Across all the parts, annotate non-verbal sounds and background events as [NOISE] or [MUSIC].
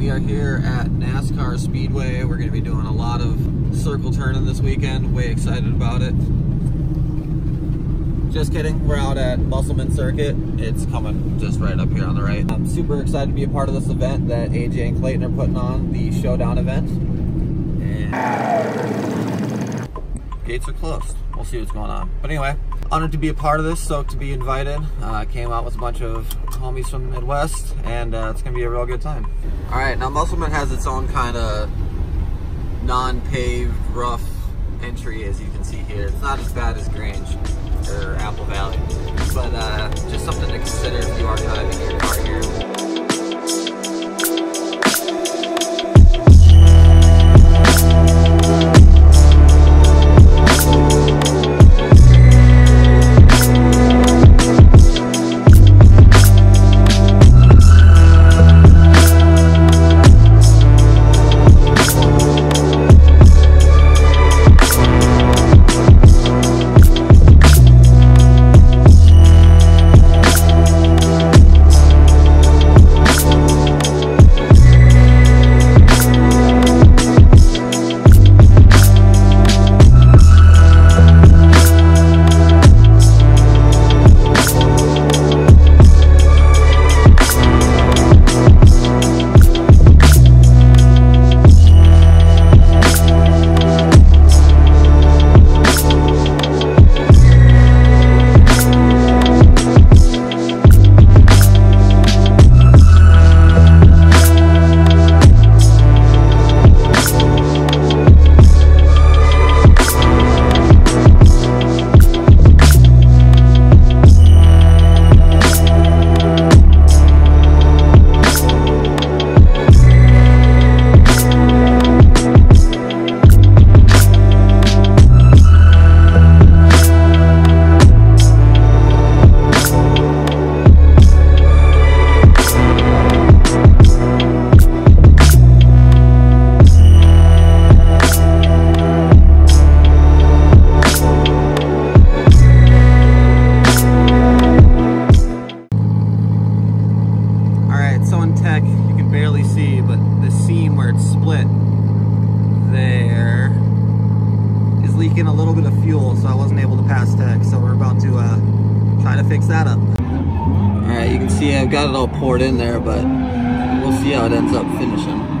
we are here at NASCAR Speedway. We're going to be doing a lot of circle turning this weekend. Way excited about it. Just kidding. We're out at Musselman Circuit. It's coming just right up here on the right. I'm super excited to be a part of this event that AJ and Clayton are putting on, the Showdown event. And gates are closed. We'll see what's going on. But anyway, honored to be a part of this, stoked to be invited. Uh, came out with a bunch of homies from the Midwest, and uh, it's gonna be a real good time. All right, now Musselman has its own kind of non-paved, rough entry, as you can see here. It's not as bad as Grange or Apple Valley, but uh, just something to consider if you are driving your car here. Fix that up. All right, you can see I've got it all poured in there, but we'll see how it ends up finishing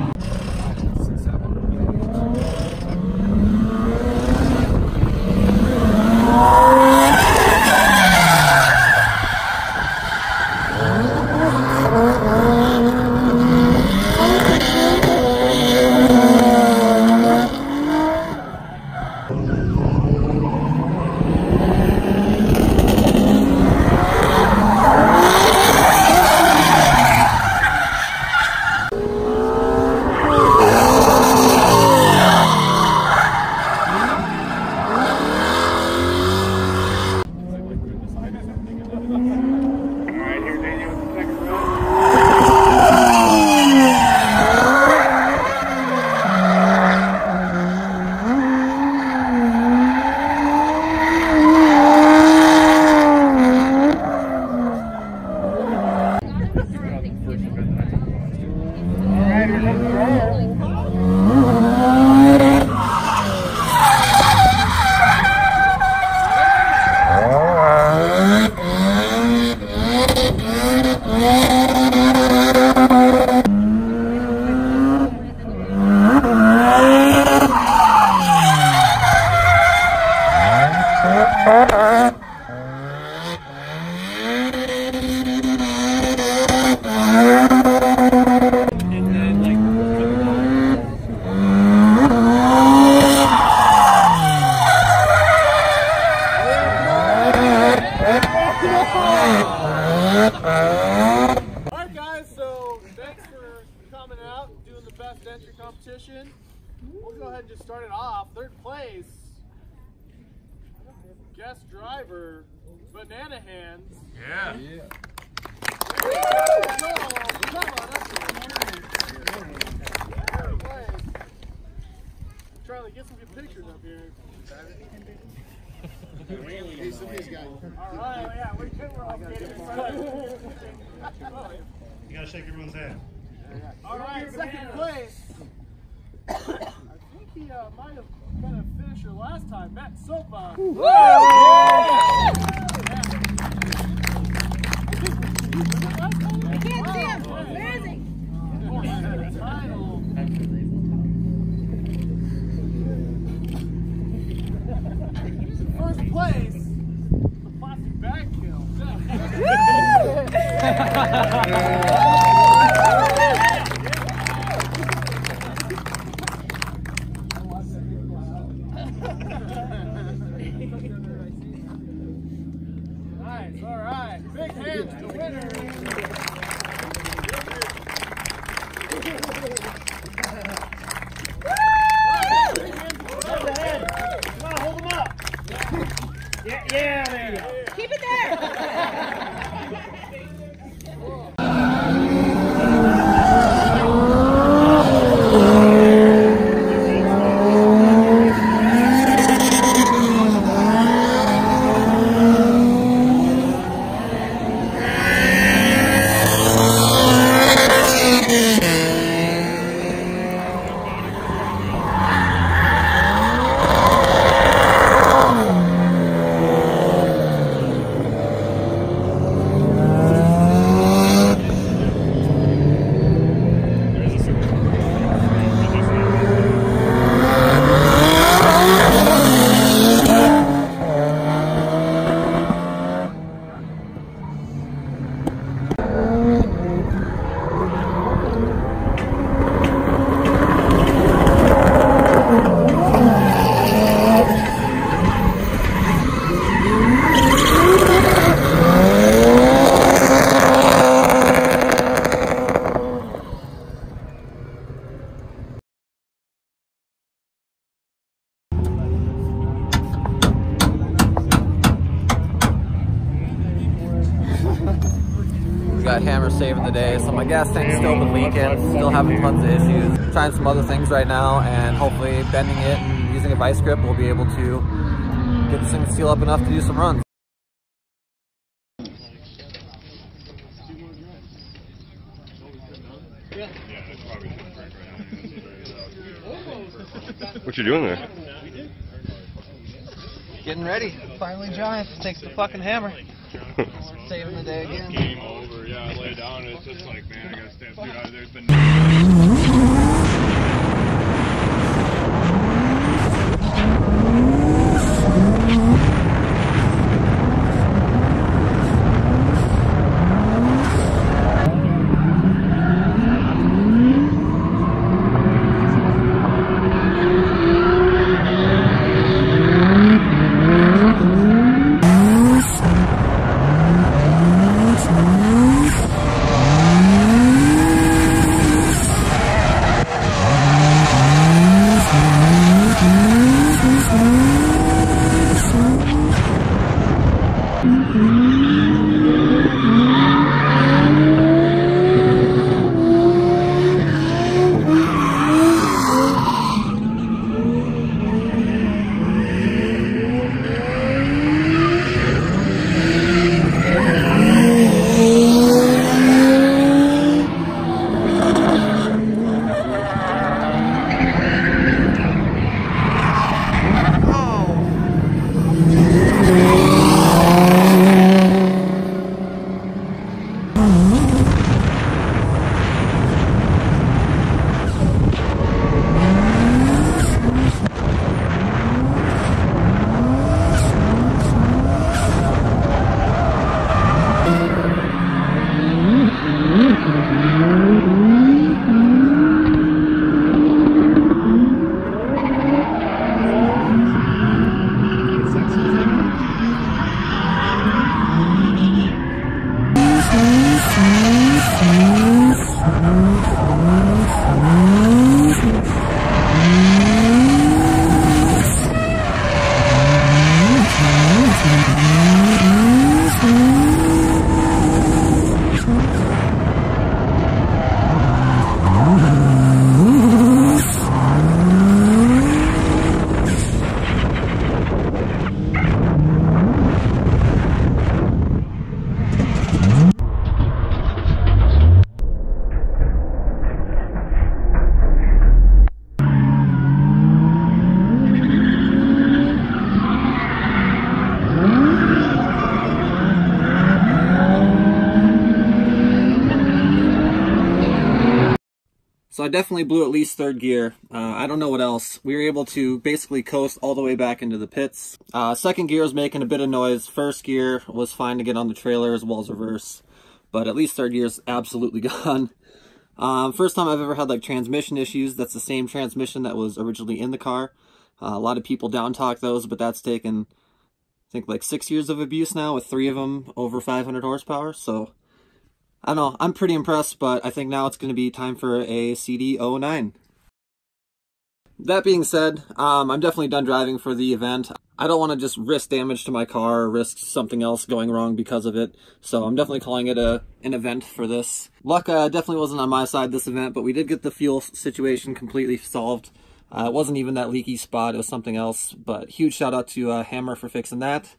here Daniel with the second row. Alright, here comes the roll. And then, like, Alright guys, so thanks for coming out and doing the best entry competition. We'll go ahead and just start it off. Third place, guest driver, Banana Hands. yeah. Woo! Go! Come on up here. Charlie, get some good pictures up here. Hey, somebody's got. Alright, yeah, we can we're all getting You gotta shake everyone's hand. Alright, second uh, might have been a finisher last time. Matt Sopa. I can't see him. Where is he? First place, the plastic bag kill. [LAUGHS] [LAUGHS] all right. Big hands to the winner. Keep it there. [LAUGHS] We got Hammer saving the day, so my gas tank's still been leaking, still having tons of issues. Trying some other things right now, and hopefully bending it and using a vice grip, we'll be able to get this thing to seal up enough to do some runs. What you doing there? Getting ready. Finally, Giant takes the fucking hammer. [LAUGHS] Saving the day again. Game over. Yeah, I lay down. It's just like, man, I gotta stand. Dude, I, uh, there's been. [LAUGHS] smooth, smooth, smooth, smooth, smooth, smooth. So I definitely blew at least third gear. Uh, I don't know what else. We were able to basically coast all the way back into the pits. Uh, second gear was making a bit of noise. First gear was fine to get on the trailer as well as reverse. But at least third gear is absolutely [LAUGHS] gone. Um, first time I've ever had like transmission issues. That's the same transmission that was originally in the car. Uh, a lot of people down talk those, but that's taken, I think, like six years of abuse now with three of them over 500 horsepower. So I don't know. I'm pretty impressed, but I think now it's going to be time for a CD09. That being said, um, I'm definitely done driving for the event. I don't want to just risk damage to my car or risk something else going wrong because of it. So I'm definitely calling it a an event for this. Luck uh, definitely wasn't on my side this event, but we did get the fuel situation completely solved. Uh, it wasn't even that leaky spot, it was something else. But huge shout out to uh, Hammer for fixing that.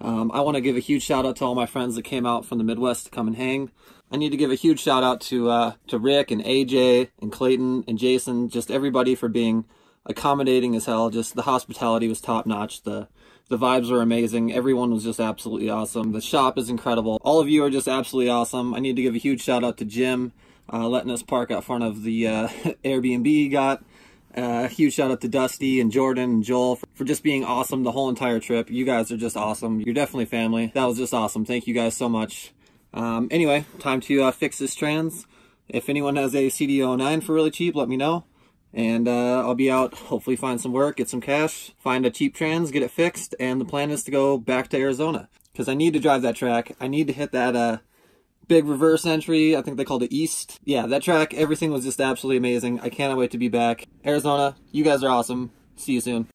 Um, I want to give a huge shout out to all my friends that came out from the Midwest to come and hang. I need to give a huge shout out to uh, to Rick and AJ and Clayton and Jason, just everybody for being accommodating as hell. Just the hospitality was top notch. The the vibes were amazing. Everyone was just absolutely awesome. The shop is incredible. All of you are just absolutely awesome. I need to give a huge shout out to Jim, uh, letting us park out front of the uh, [LAUGHS] Airbnb he got. Uh, huge shout out to Dusty and Jordan and Joel for, for, just being awesome the whole entire trip. You guys are just awesome. You're definitely family. That was just awesome. Thank you guys so much. Um, anyway, time to uh, fix this trans. If anyone has a CD09 for really cheap, let me know. And uh, I'll be out, hopefully find some work, get some cash, find a cheap trans, get it fixed, and the plan is to go back to Arizona. Because I need to drive that track. I need to hit that uh, big reverse entry. I think they called it East. Yeah, that track, everything was just absolutely amazing. I cannot wait to be back. Arizona, you guys are awesome. See you soon.